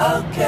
Okay.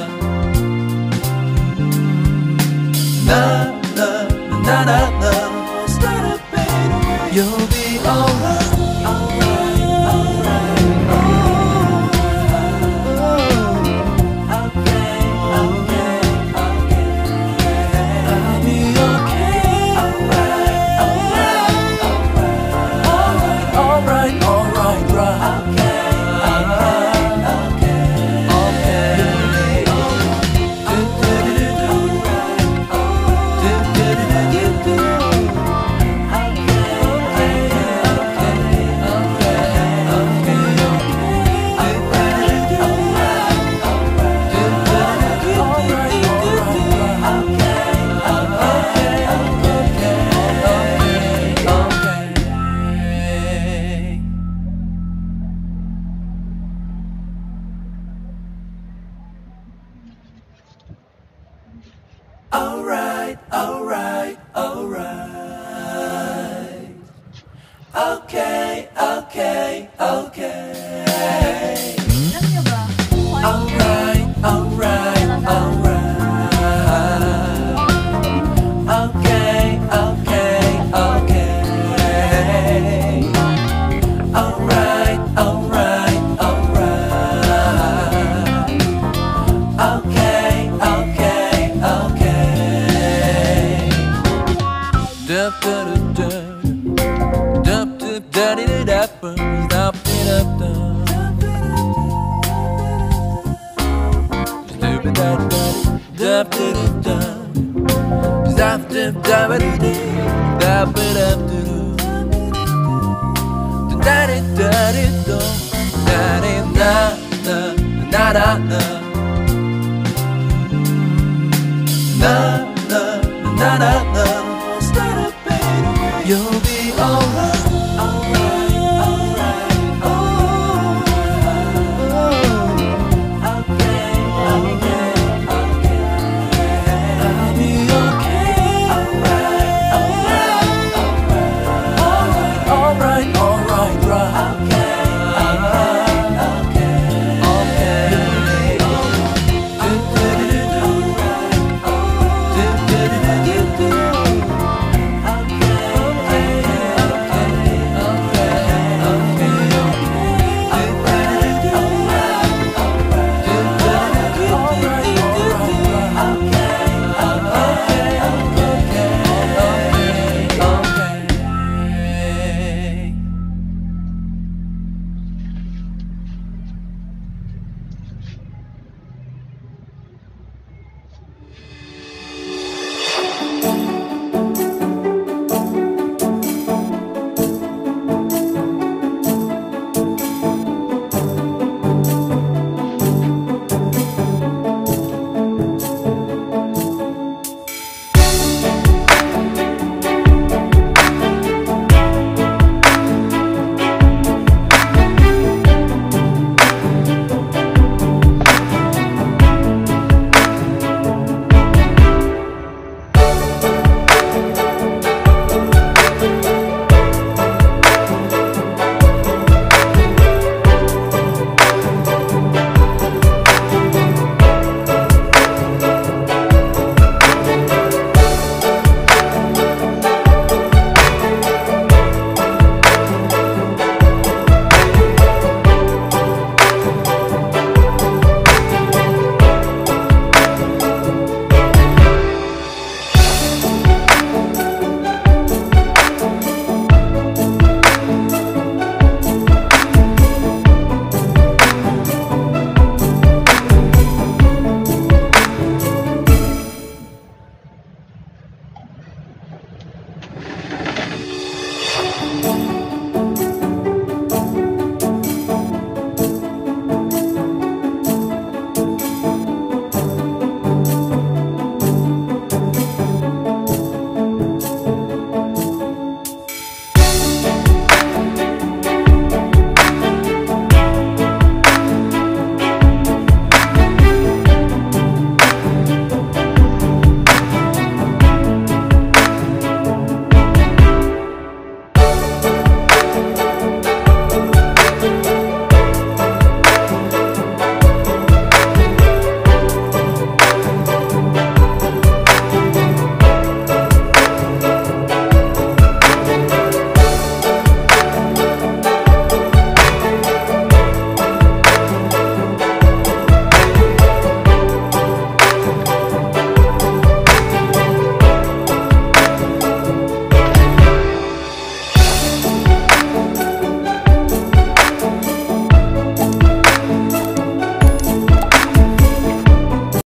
alright. na na